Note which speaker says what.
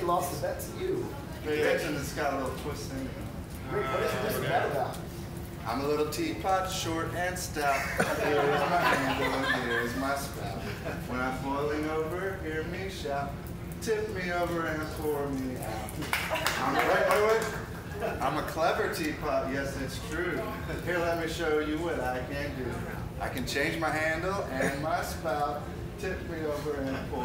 Speaker 1: he lost the bet to you.
Speaker 2: Great engine that's got a little twist in it.
Speaker 1: Rick, what is this bet about?
Speaker 2: I'm a little teapot, short and stout. Here is my handle and here is my spout. When I'm boiling over, hear me shout. Tip me over and pour me out. I'm a, wait, wait, wait. I'm a clever teapot, yes, it's true. Here, let me show you what I can do. I can change my handle and my spout. Tip me over and pour